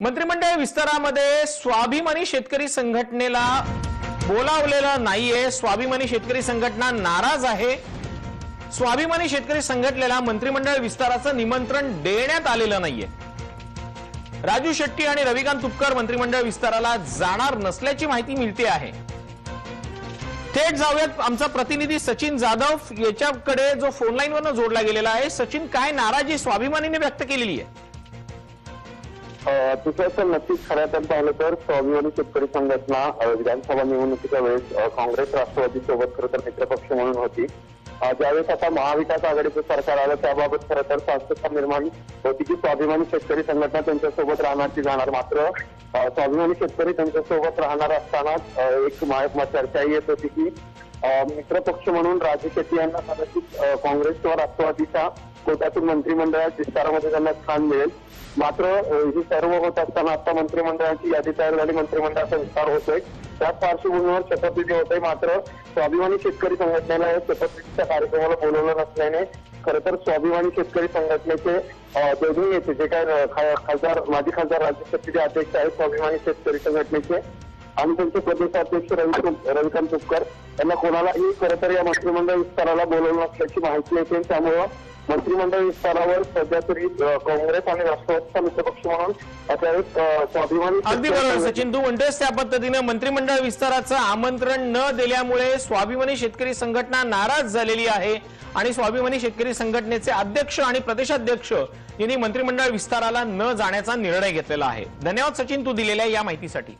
मंत्रिमंडळ विस्तारामध्ये स्वाभिमानी शेतकरी संघटनेला बोलावलेलं नाहीये. स्वाभिमानी शेतकरी संघटना नाराज आहे. स्वाभिमानी शेतकरी संघटनेला मंत्रिमंडळ विस्ताराचं निमंत्रण देण्यात आलेलं नाहीये. राजू शेट्टी आणि रविकांत तुपकर मंत्रिमंडळ विस्ताराला जाणार नसल्याची माहिती मिळते आहे. थेट जाऊयात. आमचा प्रतिनिधी सचिन जाधव याच्याकडे जो फोनलाईनवरनं जोडला गेलेला आहे. सचिन काय नाराजी स्वाभिमानीने व्यक्त केलेली आहे? तिथं तर नक्कीच खऱ्या तर पाहिलं तर स्वाभिमानी शेतकरी संघटना विधानसभा निवडणुकीच्या वेळेस काँग्रेस राष्ट्रवादी सोबत खरं तर मित्रपक्ष म्हणून होती. ज्यावेळेस आता महाविकास आघाडीचं सरकार आलं त्याबाबत खरं तर शांतता निर्माण होती की स्वाभिमानी शेतकरी संघटना त्यांच्यासोबत राहण्याची जाणार. मात्र स्वाभिमानी शेतकरी त्यांच्यासोबत राहणार असतानाच एक चर्चाही चर्चा येत होती की मित्रपक्ष म्हणून राजू शेट्टी यांना कदाचित काँग्रेस किंवा राष्ट्रवादीच्या कोट्यातून मंत्रिमंडळात विस्तारामध्ये त्यांना स्थान मिळेल. मात्र ही हे सर्व होत असताना आता मंत्रिमंडळाची यादी तयार झाली मंत्रिमंडळाचा विस्तार होतोय. त्याच पार्श्वभूमीवर शपथविधी होतोय. मात्र स्वाभिमानी शेतकरी संघटनेला या शपथविधीच्या कार्यक्रमाला बोलवलं नसल्याने खरं तर स्वाभिमानी शेतकरी संघटनेचे दोन्ही नेते जे काय खासदार माजी खासदार राज्य अध्यक्ष आहेत स्वाभिमानी शेतकरी संघटनेचे आणि त्यांचे प्रदेशाध्यक्ष रवी रविकांत तुपकर यांना कोणालाही खरं तर या मंत्रिमंडळ विस्ताराला बोलवलं नसल्याची माहिती येते. त्यामुळं मंत्रिमंडळ विस्तारावर सध्या तरी काँग्रेस आणि राष्ट्रवादीचा मित्रपक्ष म्हणून स्वाभिमानी अगदी बरोबर सचिन. तू म्हणतोस त्या पद्धतीनं मंत्रिमंडळ विस्ताराचं आमंत्रण न दिल्यामुळे स्वाभिमानी शेतकरी संघटना नाराज झालेली आहे आणि स्वाभिमानी शेतकरी संघटनेचे अध्यक्ष आणि प्रदेशाध्यक्ष यांनी मंत्रिमंडळ विस्ताराला न जाण्याचा निर्णय घेतलेला आहे. धन्यवाद सचिन तू दिलेल्या या माहितीसाठी.